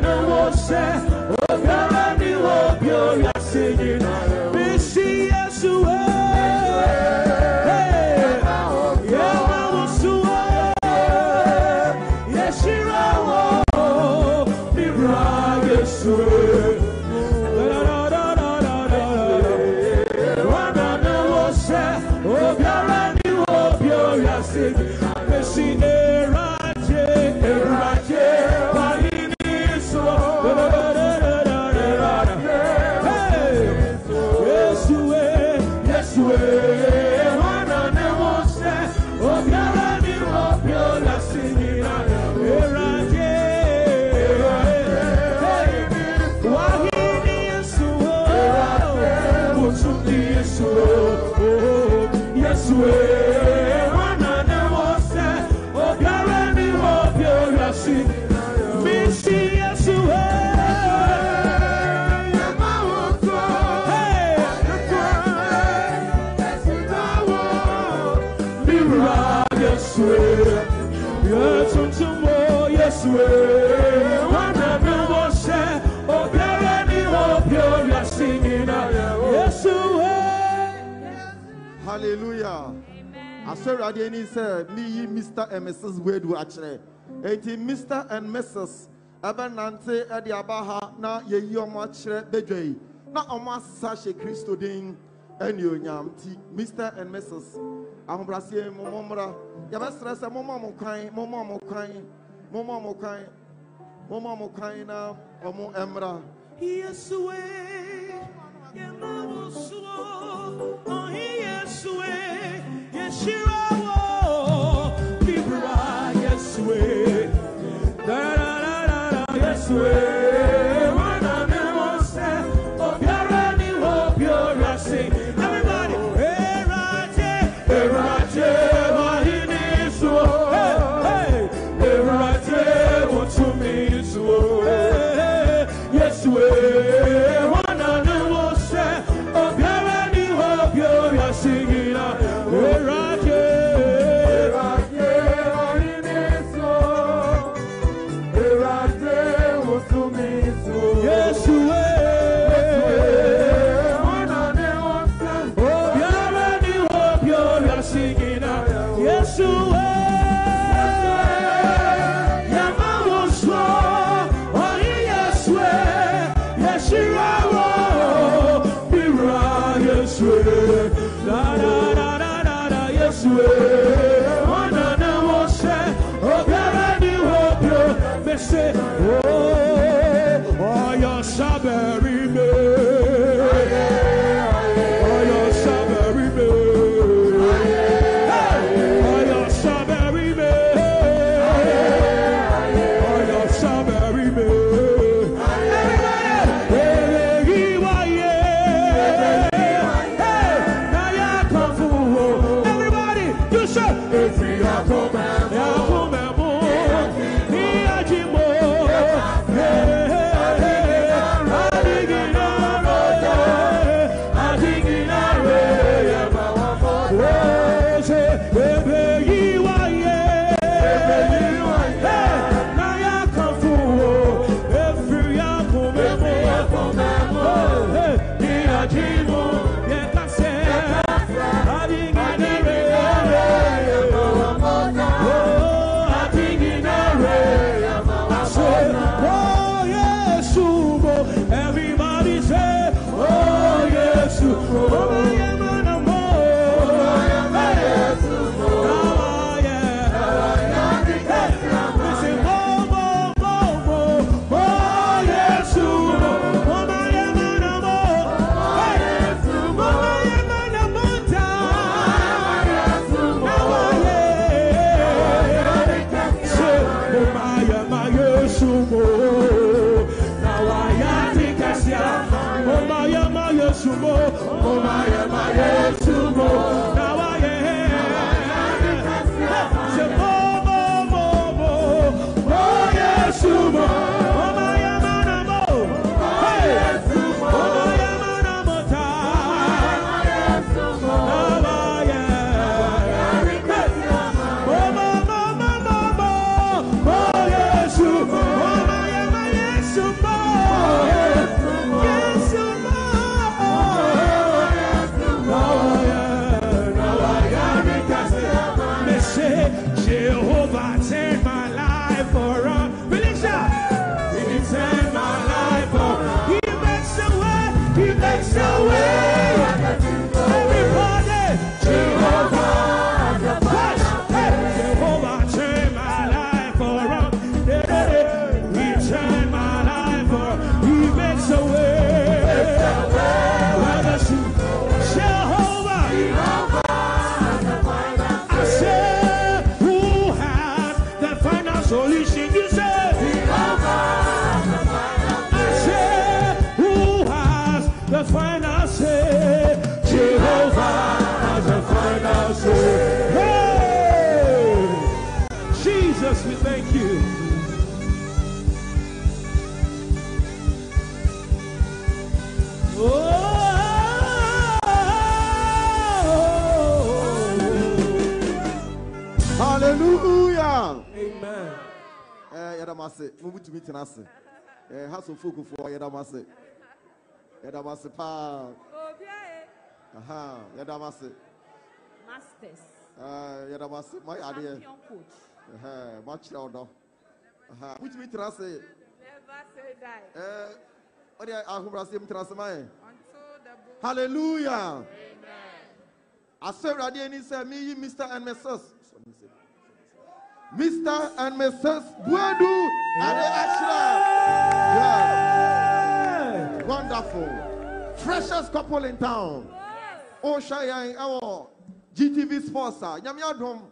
na wose ogara ni wo bi o ya se hallelujah asɔre ni sɛ meyi mr and mrs wedu akyerɛ eti mr and mrs ɛbɛnante ɛde aba na yɛyi ɔmo akyerɛ bedwa yi na ɔmo asesa hyɛ kristo din ɛne mr and mrs ahobraseɛ mo mo mmra yɛbɛsrɛ sɛ moma mo kwan moma mo kwan moma mo kwan moma mo kwan na ɔmo Yesue, Yemawosuo, oh Yesue, Yeshirawo, Bibra, Yesue, da biara si. Yesue. Jesus, we thank you. Oh. Hallelujah. Amen. Eh, yada mase. Mubu tumi tena. Eh, haso fuku fo yada mase. Pa. Obi aye. Aha, yada mase. Masters. Eh, yada mase. My idea. Champion coach. Ɛhɛn, moakyerɛ wo dɔ aha mobutumi tena ase Never say die. Ɔde ahobrɛaseɛ mu tena ase ma yɛ Until the book. hallelujah. Asɛ awurade ani sɛ meyi mr and mrs mr and mrs akyerɛ yes wonderful. Freshest couple in town. Wohwɛ yɛn our gtv sponsor. a nyame adom Excellent.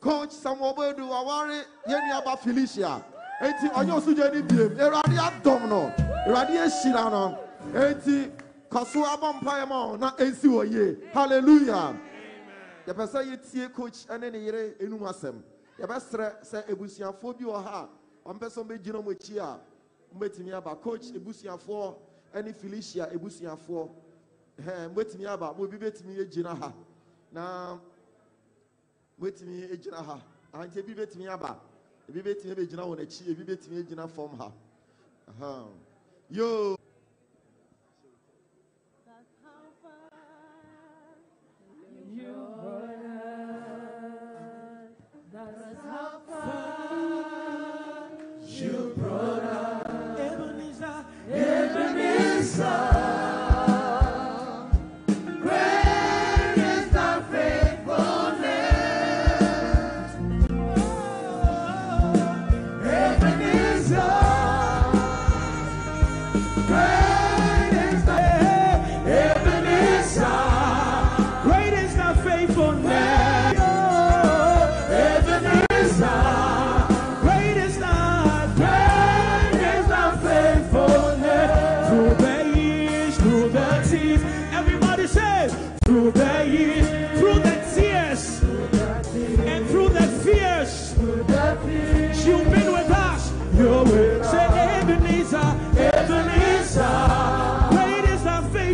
Coach samuel boadu aware yɛn nuaba felicia. Enti ɔnyɛ osogya ni biem. Awurade adɔm no awurade ahyira no enti kɔ so abɔ mpaeɛ ma na ɛnsi wɔ yie hallelujah yɛpɛ sɛ yɛtie coach ne ne yere enum asɛm yɛbɛsrɛ sɛ ebusuafoɔ bi wɔ ha a ɔmpɛ sɛ ɔmbɛgyina mo akyi a mbɛtumi aba. Coach ebusuafoɔ ne felicia ebusuafoɔ ɛhɛn mbɛtumi aba. Mo bi bɛtumi agyina ha. Na wetumi egyina ha. Ahanti ebi betumi aba. Ebi betumi ebegyina wɔn akyi ebi betumi egyina fam ha. Yoo.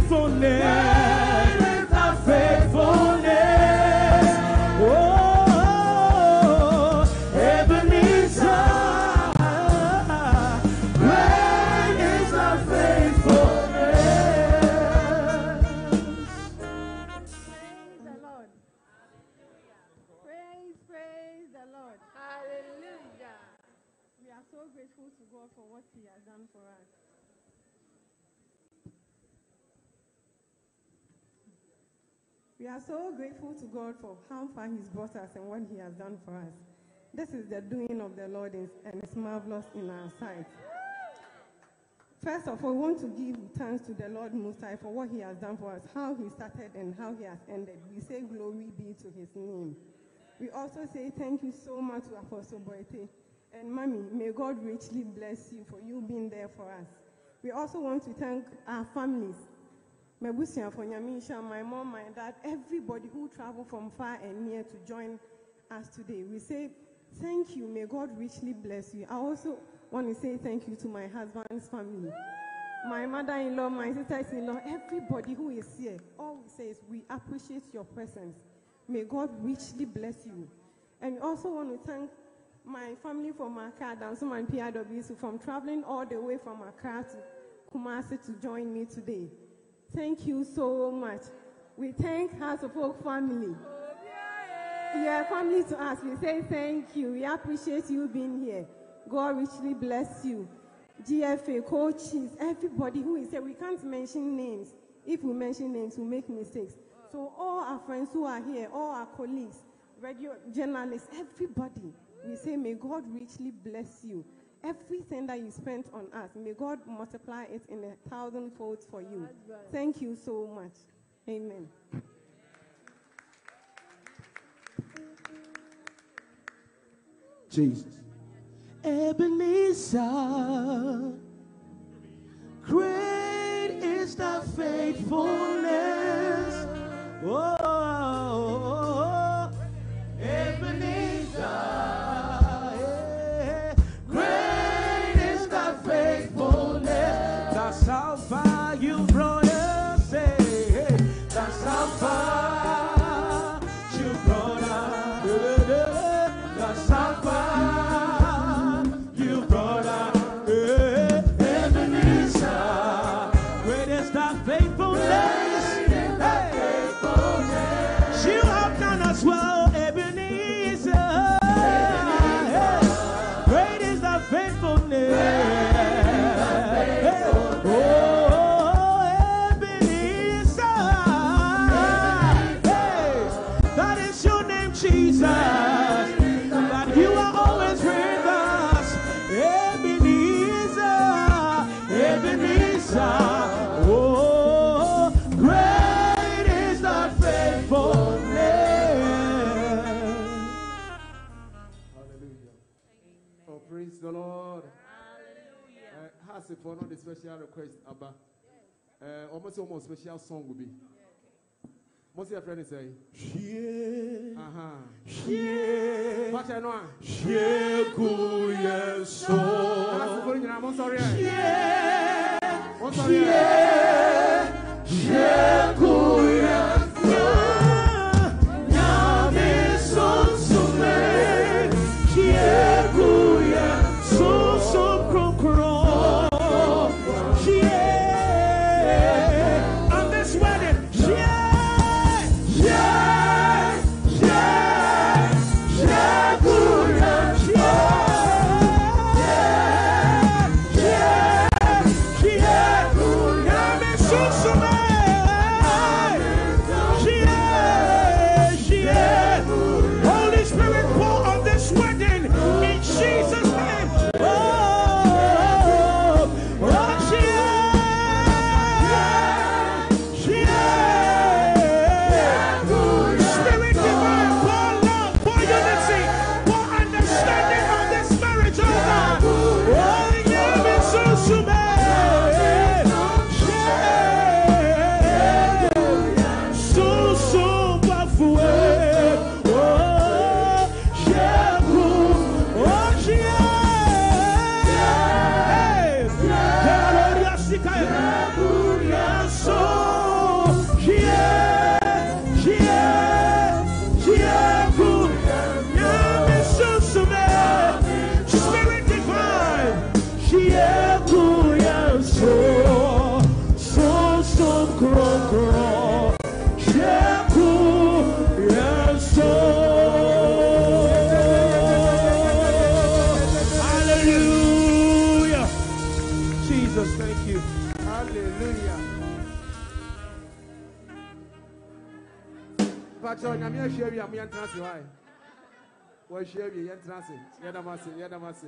Faithfulness. Are so grateful to God for how far He's brought us and what He has done for us. This is the doing of the Lord and it's marvelous in our sight. First of all, we want to give thanks to the Lord Most High for what He has done for us, how He started and how He has ended. We say glory be to His name. We also say thank you so much to Apostle Boite. And Mommy, may God richly bless you for you being there for us. We also want to thank our families. My mom, my dad, everybody who traveled from far and near to join us today. We say thank you. May God richly bless you. I also want to say thank you to my husband's family. My mother-in-law, my sisters-in-law, everybody who is here. All we say is we appreciate your presence. May God richly bless you. And we also want to thank my family from Accra, Dansum and PIWC, from traveling all the way from Accra to Kumasi to join me today. Thank you so much. We thank House of family. Are family to us. We say thank you. We appreciate you being here. God richly bless you. GFA, coaches, everybody who is here. We can't mention names. If we mention names, we make mistakes. So all our friends who are here, all our colleagues, radio journalists, everybody, we say may God richly bless you. Everything that you spent on us, may God multiply it in a thousand folds for you. Thank you so much. Amen. Jesus. Ebenezer, great is thy faithfulness. Oh, faithfulness. Hallelujah. Oh, praise the Lord. Uh, has it for not the special request, Abba? Uh, almost almost special song will be. What's your friend say? Yeah, Uh huh. yeah, What I know. yeah, good, yes, That's so. the going I'm sorry. Pacho, nyame ahwia wi am yɛntena se hɔ wɔahwia wi yɛntena se yɛda mo ase yɛda mo ase.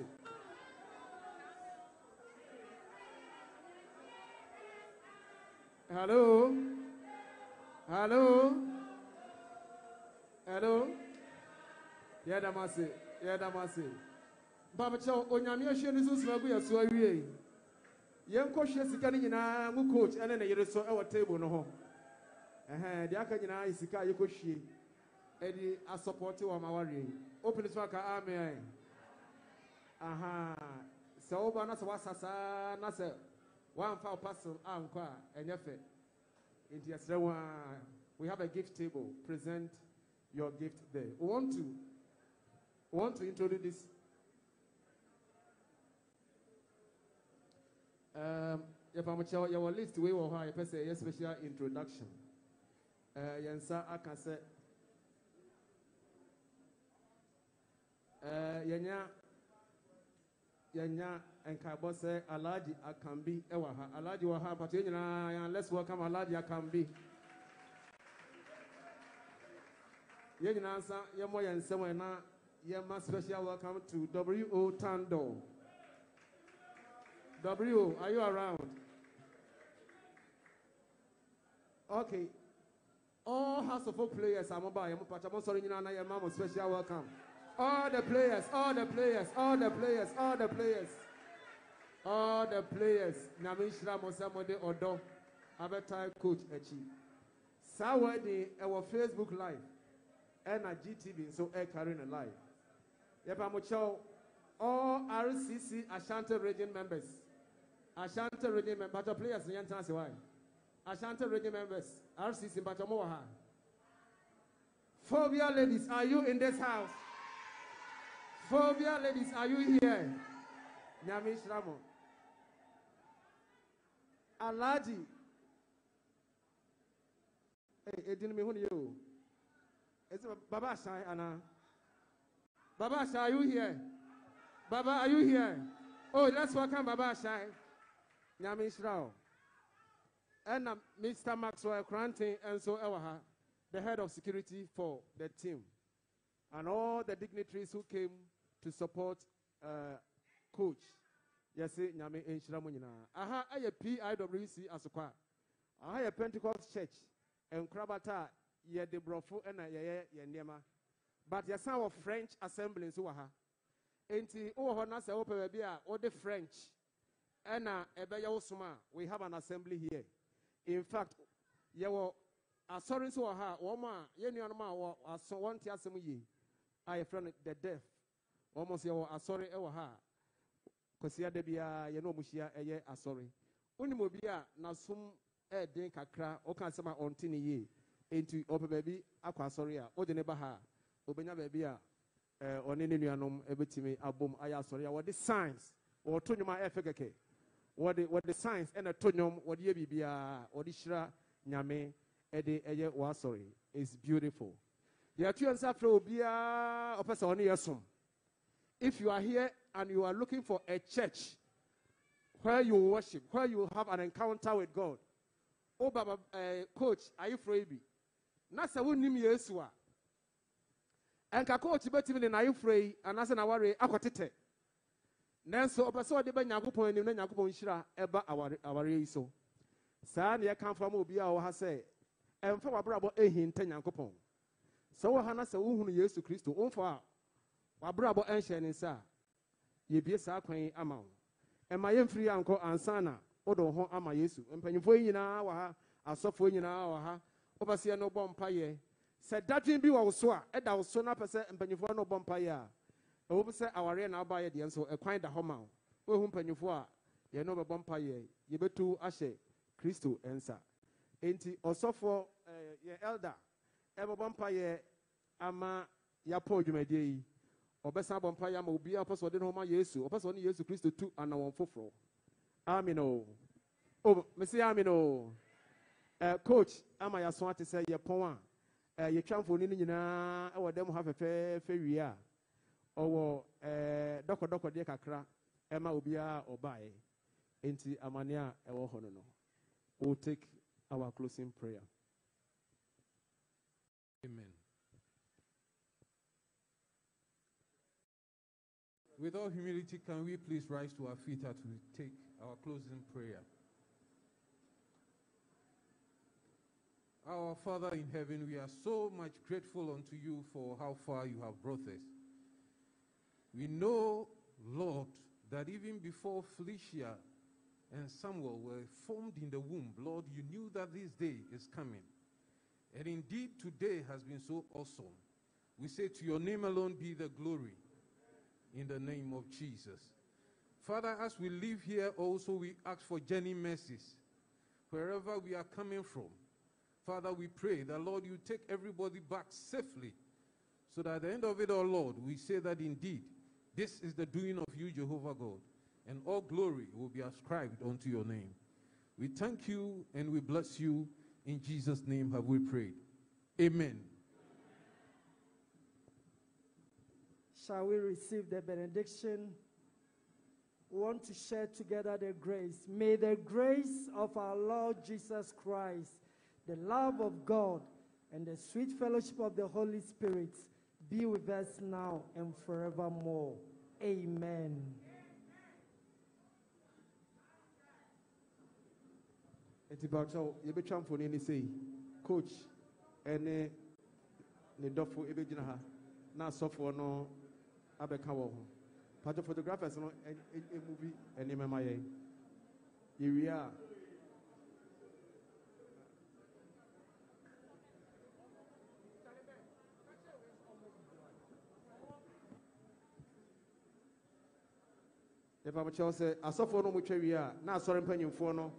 Hello? Hello? Hello? Yɛda mo ase yɛda mo ase. Mpapakyɛw onyame ahwia no so soma agu yɛ so awie. Yɛnkɔhwɛ sika no nyinaa mu coach ɛne ne yere so ɛwɔ table no ho ɛhɛn deɛ aka nyinaa yɛ sika a yɛkɔhwie ɛde asɔpɔte wɔ ma wareɛ yi open so aka amen. Aha. Sɛ woba na sɛ woasa saa parcel a a we have a gift table. Present your gift there. We want to we want to introduce this. Um, yɛwɔ list wei wɔ hɔ a yɛpɛ sɛ ɛyɛ special introduction yɛn nsa aka sɛ uh, yɛnya yɛnya nkaebɔ sɛ alagye akambi ɛwɔ ha alagye wɔ ha mpatɔ yɛn nyinaa yɛn let's welcome alagye akambi yɛn nyinaa nsa yɛmmɔ yɛn nsɛm ɛ na yɛma special welcome to wo tando W, are you around? Okay. All House of Folk players are mobile. I'm I'm sorry, you know, I'm a special welcome. All the players, all the players, all the players, all the players, all the players. Namishra Mosamode Odo, Abetai Coach Echi. Sawadi, our Facebook Live, and a GTV, so air carrying a live. Yep, I'm all RCC Ashanti region members. Ashanti region members, but players Yantansi why? Ashanti region members, RCC, but Moha. Phobia ladies, are you in this house? Phobia ladies, are you here? Nyami Shramo. Alaji. Hey, it didn't mean you. It's Baba Shai Anna. Baba Shai, are you here? Baba, are you here? Oh, let's welcome Baba Shai. Nyami Shrao. And Mr. Maxwell Cranton and so Ewaha, the head of security for the team. And all the dignitaries who came to support uh, coach. yɛse nyame nhyira mu nyinaa aha ɛyɛ piwc asokwa aha yɛ pentecost church nkorabata a yɛde borɔfo ɛna yɛyɛ yɛn nneɛma but yɛsan wɔ french assembly nso wɔ ha enti wowɔ hɔ na sɛ wopɛ french ɛna ɛbɛyɛ we have an assembly here in fact yɛwɔ asɔre nso wɔ ha wɔn a yɛn nuanom a wɔ aso wɔnte asɛm yie a yɛfrɛ no the deaf wɔn nso yɛwɔ asɔre ɛwɔ ha a kwasi da biara yɛne ɔmo hyia ɛyɛ asɔre. Wonim obi a n'asom ɛɛden kakra ɔka asɛm a ɔnte ne yie. Enti ɔpɛ baabi akɔ asɔre a wode ne ba ha a obɛnya baabi a ɛɛ ɔne ne nuanom ɛbɛtumi abom ayɛ asɔre a wɔde signs wɔto nnwom a ɛɛfɛ kɛkɛ. Wɔde wɔde signs ɛna to nnwom wɔde yɛ biribiara wɔde hyira nyame ɛde ɛyɛ wɔasɔre is beautiful. Yɛto yɛn nsa frɛ obiara ɔpɛ sɛ ɔne yɛ som if you are here and you are looking for a church where you worship, where you have an encounter with God, oh, Baba, uh, coach, are you free? Na sɛ wonim yesu a. Ɛnka coach bɛtumi ne n'ayeforo yi anaasɛ n'aware akɔtetɛ nanso ɔpɛ sɛ ɔde bɛ nyankopɔn anim na nyankopɔn nhyira ɛba aware aware yi so. Saa na yɛkamfo ama obi a ɔwɔ ha sɛ ɛmfa w'abrabɔ ɛhinta nyankopɔn. Sɛ wɔ ha na sɛ wohunu yesu kristo womfa a wabrabɔ ɛnhyɛ ne nsa a yɛbie saa kwan yi ama wo. Ɛma yɛmfiri yɛ ankɔ ansa na wode wo ho ama yesu. Mpanyimfoɔ yi nyinaa wɔ ha asɔfoɔ nyinaa wɔ ha. Wopɛ yɛne wobɔ mpayɛ sɛ dadwen bi wɔ wo so a ɛda so na pɛ sɛ mpanyimfoɔ no wobɔ mpayɛ a ɛwɔ bi sɛ awareɛ na wobayɛ deɛ nso ɛkwan da hɔ ma wo. Woɛhu mpanyimfoɔ a yɛne wobɛbɔ mpayɛ yɛbɛtu ahyɛ kristo nsa. Enti ɔsɔfoɔ ɛɛ, yɛ elder ɛbɛbɔ mpayɛ ama yɛapɔ dwumadie yi. Ɔbɛsan bɔ mpa yɛ ama obiara ɔpɛ sɛ ɔde ne ho ma yesu ɔpɛ sɛ ɔne yesu kristo tu anawɔn foforɔ. Amen o. O mesi amen o. Ɛɛ coach ama yɛaso ate sɛ yɛpɔn a ɛɛ yɛtwa mfoni no nyinaa ɛwɔ dɛm ha fɛfɛɛfɛ wie a ɔwɔ ɛɛ eh, dɔkɔdɔkɔdeɛ kakra ɛma obiara ɔbaeɛ nti amane a ɛwɔ no no we will take our closing prayer. Amen. With all humility, can we please rise to our feet as we take our closing prayer? Our Father in heaven, we are so much grateful unto you for how far you have brought us. We know, Lord, that even before Felicia and Samuel were formed in the womb, Lord, you knew that this day is coming. And indeed, today has been so awesome. We say to your name alone be the glory in the name of Jesus. Father, as we live here, also we ask for journey mercies wherever we are coming from. Father, we pray that, Lord, you take everybody back safely so that at the end of it all, Lord, we say that indeed this is the doing of you, Jehovah God, and all glory will be ascribed unto your name. We thank you and we bless you. In Jesus' name have we prayed. Amen. Shall we receive the benediction? We want to share together the grace. May the grace of our Lord Jesus Christ, the love of God, and the sweet fellowship of the Holy Spirit be with us now and forevermore. Amen. ne sei. Coach ɛne ne dɔfo ɛbɛgyina ha. Na no patro photographers no ɛ- ɛ- ɛmu bi nneɛma ma yɛn yɛwie a yɛpamokyɛw sɛ asɔfoɔ no motwa wie a na asɔre mpanyimfoɔ no